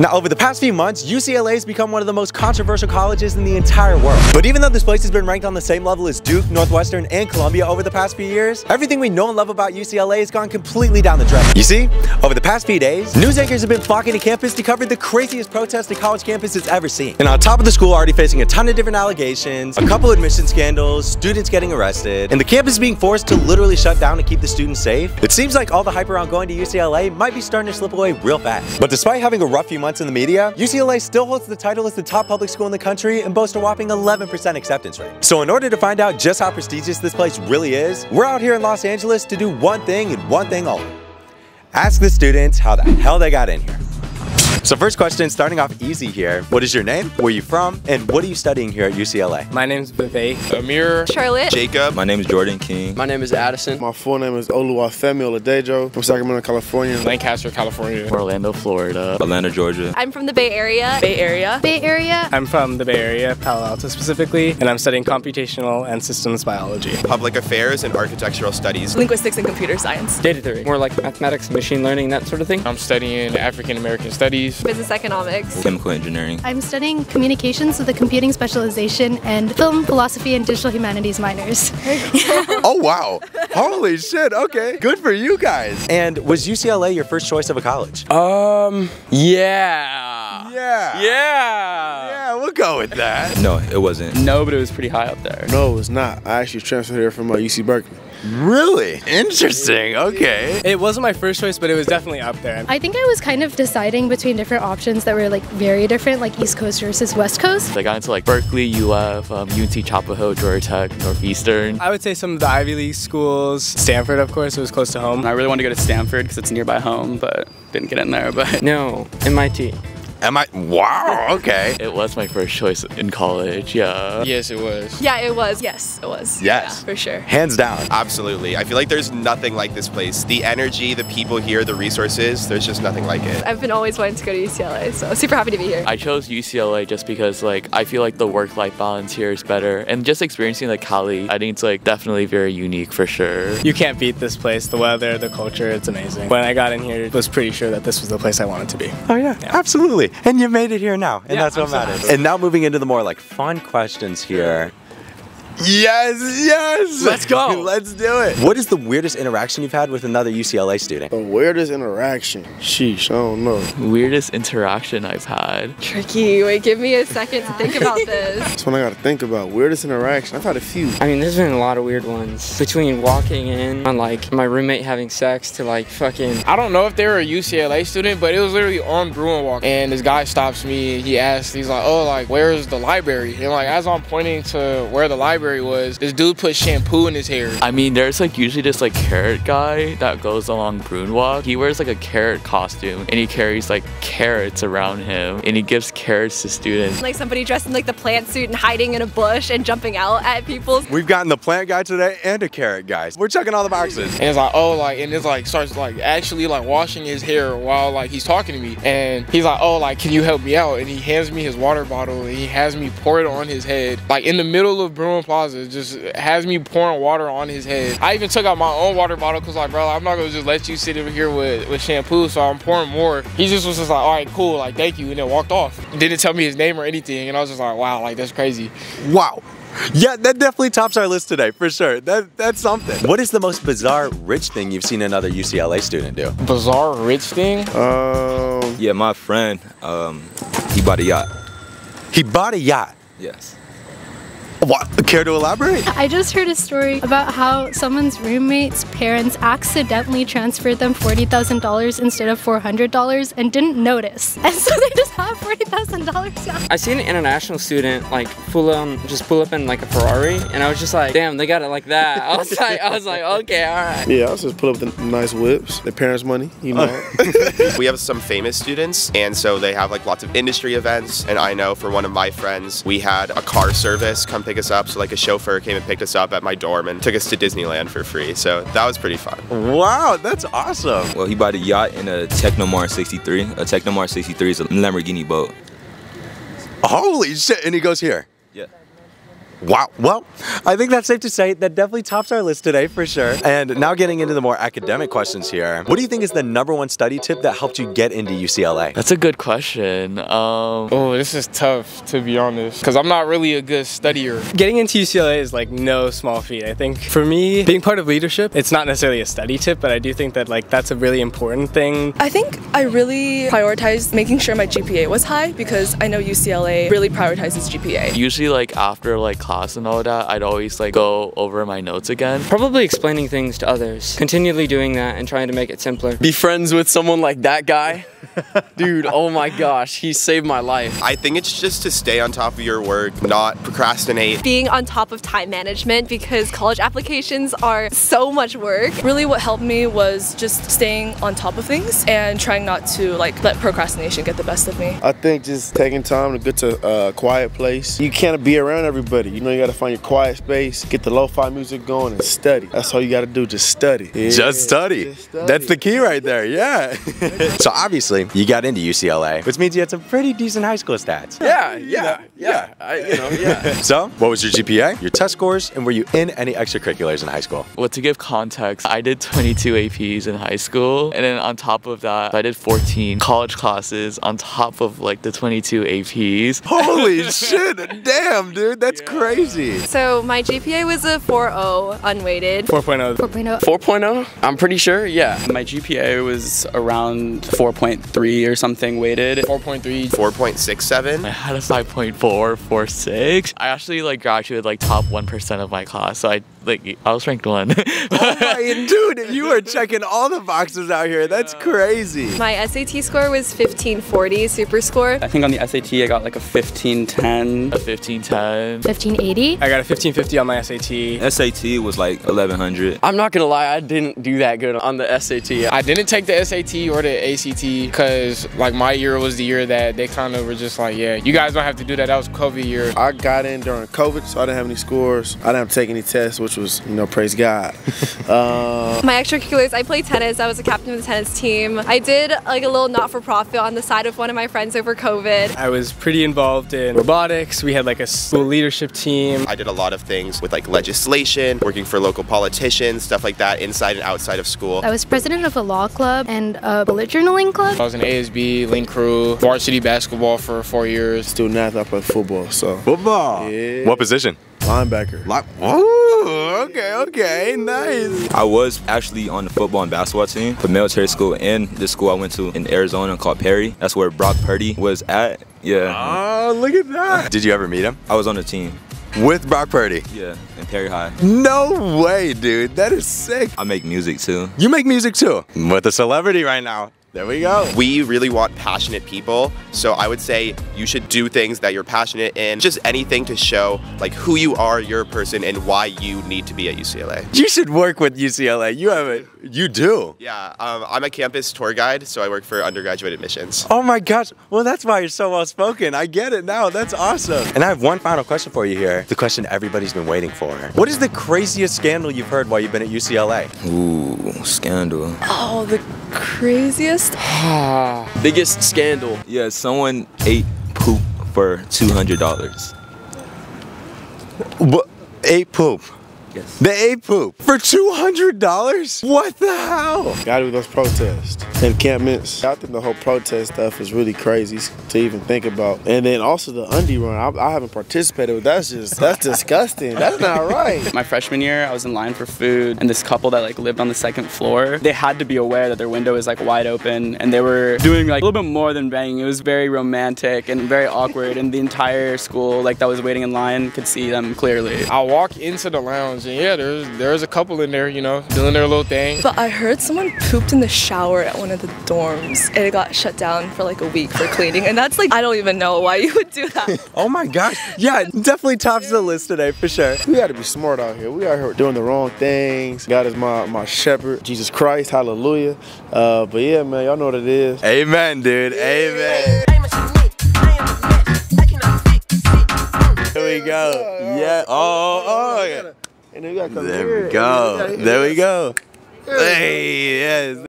Now, over the past few months, UCLA has become one of the most controversial colleges in the entire world. But even though this place has been ranked on the same level as Duke, Northwestern, and Columbia over the past few years, everything we know and love about UCLA has gone completely down the drain. You see, over the past few days, news anchors have been flocking to campus to cover the craziest protest a college campus has ever seen. And on top of the school already facing a ton of different allegations, a couple admission scandals, students getting arrested, and the campus being forced to literally shut down to keep the students safe, it seems like all the hype around going to UCLA might be starting to slip away real fast. But despite having a rough few months in the media, UCLA still holds the title as the top public school in the country and boasts a whopping 11% acceptance rate. So in order to find out just how prestigious this place really is, we're out here in Los Angeles to do one thing and one thing only. Ask the students how the hell they got in here. So first question, starting off easy here. What is your name? Where are you from? And what are you studying here at UCLA? My name's Vivek. Amir. Charlotte. Jacob. My name is Jordan King. My name is Addison. My full name is Oluwafemi Oladejo from Sacramento, California. Lancaster, California. Orlando, Florida. Atlanta, Georgia. I'm from the Bay Area. Bay Area. Bay Area. I'm from the Bay Area, Palo Alto specifically, and I'm studying computational and systems biology. Public affairs and architectural studies. Linguistics and computer science. Data theory. More like mathematics, machine learning, that sort of thing. I'm studying African American studies. Business economics. Chemical engineering. I'm studying communications with a computing specialization and film philosophy and digital humanities minors. oh wow. Holy shit. Okay. Good for you guys. And was UCLA your first choice of a college? Um, yeah. Yeah. Yeah. Yeah, we'll go with that. No, it wasn't. No, but it was pretty high up there. No, it's not. I actually transferred here from uh, UC Berkeley. Really? Interesting. Okay. It wasn't my first choice, but it was definitely up there. I think I was kind of deciding between different options that were like very different, like East Coast versus West Coast. I got into like Berkeley, UF, um, UNC Chapel Hill, Georgia Tech, Northeastern. I would say some of the Ivy League schools. Stanford, of course, it was close to home. I really wanted to go to Stanford because it's nearby home, but didn't get in there. But no, MIT. Am I? Wow. Okay. It was my first choice in college. Yeah. Yes, it was. Yeah, it was. Yes, it was. Yes. Yeah, for sure. Hands down. Absolutely. I feel like there's nothing like this place. The energy, the people here, the resources, there's just nothing like it. I've been always wanting to go to UCLA, so super happy to be here. I chose UCLA just because like I feel like the work-life balance here is better, and just experiencing like Cali, I think it's like definitely very unique for sure. You can't beat this place. The weather, the culture, it's amazing. When I got in here, I was pretty sure that this was the place I wanted to be. Oh yeah, Yeah. absolutely. And you made it here now, and Yeah, that's what I'm matters. happy. And now moving into the more like fun questions here. Yes, yes. Let's go. Let's do it. What is the weirdest interaction you've had with another UCLA student? The weirdest interaction. Sheesh, I don't know. Weirdest interaction I've had. Tricky. Wait, give me a second to think about this. That's what I gotta think about. Weirdest interaction. I've had a few. I mean, there's been a lot of weird ones. Between walking in on like my roommate having sex to like fucking. I don't know if they were a UCLA student, but it was literally on Bruin Walk. And this guy stops me. He asks, he's like, oh, like, where's the library? And like, as I'm pointing to where the library was, this dude put shampoo in his hair. I mean, there's like usually just like carrot guy that goes along Bruin Walk. He wears like a carrot costume and he carries like carrots around him and he gives carrots to students. Like somebody dressed in like the plant suit and hiding in a bush and jumping out at people. We've gotten the plant guy today and a carrot guy. We're checking all the boxes. And it's like, oh, like, and it's like starts like actually like washing his hair while like he's talking to me. And he's like, oh, like, can you help me out? And he hands me his water bottle and he has me pour it on his head, like in the middle of Bruin Plaza, just has me pouring water on his head. I even took out my own water bottle because like, bro, I'm not gonna just let you sit over here with, with shampoo, so I'm pouring more. He just was just like, all right, cool, like, thank you, and then walked off. Didn't tell me his name or anything, and I was just like, wow, like, that's crazy. Wow. Yeah, that definitely tops our list today, for sure. That That's something. What is the most bizarre rich thing you've seen another UCLA student do? Bizarre rich thing? Um, Yeah, my friend, um, he bought a yacht. He bought a yacht. Yes. What? Care to elaborate? I just heard a story about how someone's roommate's parents accidentally transferred them $40,000 instead of $400 and didn't notice. And so they just have $40,000 now. I seen an international student like pull on, just pull up in like a Ferrari, and I was just like, damn, they got it like that. I was like, I was like, okay, all right. yeah, I was just pull up the nice whips, their parents' money, you know. we have some famous students, and so they have like lots of industry events. And I know for one of my friends, we had a car service come pick us up. So like a chauffeur came and picked us up at my dorm and took us to Disneyland for free. So that was pretty fun. Wow, that's awesome. Well, he bought a yacht in a Tecnomar 63. A Tecnomar 63 is a Lamborghini boat. Holy shit. And he goes here. Yeah. Wow. Well, I think that's safe to say that definitely tops our list today for sure. And now getting into the more academic questions here. What do you think is the number one study tip that helped you get into UCLA? That's a good question. Um, Oh, this is tough to be honest, because I'm not really a good studier. Getting into UCLA is like no small feat. I think for me, being part of leadership, it's not necessarily a study tip, but I do think that like that's a really important thing. I think I really prioritized making sure my GPA was high because I know UCLA really prioritizes GPA. usually like after like class and all that, I'd always like go over my notes again. Probably explaining things to others. Continually doing that and trying to make it simpler. Be friends with someone like that guy. Dude, oh my gosh, he saved my life. I think it's just to stay on top of your work, not procrastinate. Being on top of time management because college applications are so much work. Really what helped me was just staying on top of things and trying not to like let procrastination get the best of me. I think just taking time to get to a quiet place. You can't be around everybody. You know, you gotta find your quiet space, get the lo-fi music going and study. That's all you gotta do, just study. Yeah, Just study. just study. That's the key right there, yeah. so obviously, you got into UCLA, which means you had some pretty decent high school stats. Yeah, yeah, yeah. I, you know, yeah. So, what was your GPA, your test scores, and were you in any extracurriculars in high school? Well, to give context, I did 22 APs in high school, and then on top of that, I did 14 college classes on top of like the 22 APs. Holy shit, damn, dude, that's crazy. So my GPA was a 4.0 unweighted. 4.0. 4.0. 4.0? I'm pretty sure, yeah. My GPA was around 4.3 or something weighted. 4.3. 4.67. I had a 5.4, 4.6. I actually like graduated like top 1% of my class, so I like I was ranked one. Oh my, dude, you are checking all the boxes out here. That's crazy. My SAT score was 1540 super score. I think on the SAT I got like a 1510. a 1510. 1580. I got a 1550 on my SAT. SAT was like 1100. I'm not gonna lie, I didn't do that good on the SAT. I didn't take the SAT or the ACT because like my year was the year that they kind of were just like, yeah, you guys don't have to do that. That was COVID year. I got in during COVID, so I didn't have any scores. I didn't have to take any tests, which was, you know, praise God. uh, My extracurriculars, I played tennis. I was a captain of the tennis team. I did like a little not-for-profit on the side of one of my friends over COVID. I was pretty involved in robotics. We had like a school leadership team. I did a lot of things with like legislation, working for local politicians, stuff like that, inside and outside of school. I was president of a law club and a bullet journaling club. I was an ASB, link crew, varsity basketball for four years. student athlete, I play football, so Football. Yeah. What position? linebacker. Like, oh, okay, okay, nice. I was actually on the football and basketball team for military school and the school I went to in Arizona called Perry. That's where Brock Purdy was at. Yeah. Oh, look at that. Did you ever meet him? I was on the team. With Brock Purdy. Yeah, in Perry High. No way, dude. That is sick. I make music too. You make music too. With a celebrity right now. There we go. We really want passionate people, so I would say you should do things that you're passionate in, just anything to show like who you are, your person, and why you need to be at UCLA. You should work with UCLA. You have it. You do. Yeah, um, I'm a campus tour guide, so I work for undergraduate admissions. Oh my gosh. Well, that's why you're so well spoken. I get it now. That's awesome. And I have one final question for you here. The question everybody's been waiting for. What is the craziest scandal you've heard while you've been at UCLA? Ooh, scandal. Oh, the craziest? Biggest scandal. Yeah, someone ate poop for $200. What? Ate poop. Yes. They ate poop for $200? What the hell? Gotta do those protests, encampments. I think the whole protest stuff is really crazy to even think about. And then also the undie run. I, I haven't participated, but that's just that's disgusting. That's not right. My freshman year, I was in line for food, and this couple that like lived on the second floor, they had to be aware that their window is like wide open, and they were doing like a little bit more than banging. It was very romantic and very awkward, and the entire school, like that was waiting in line, could see them clearly. I walk into the lounge and yeah, there's there's a couple in there, you know, doing their little thing. But I heard someone pooped in the shower at one of the dorms and it got shut down for like a week for cleaning. And that's like, I don't even know why you would do that. Oh my gosh. Yeah, definitely tops the list today for sure. We gotta be smart out here. We out here doing the wrong things. God is my my shepherd, Jesus Christ, hallelujah. Uh, but yeah, man, y'all know what it is. Amen, dude. Amen. Here we go. Yeah. Oh, oh. yeah. And then you gotta come There here. we go. There we go. Hey, yes.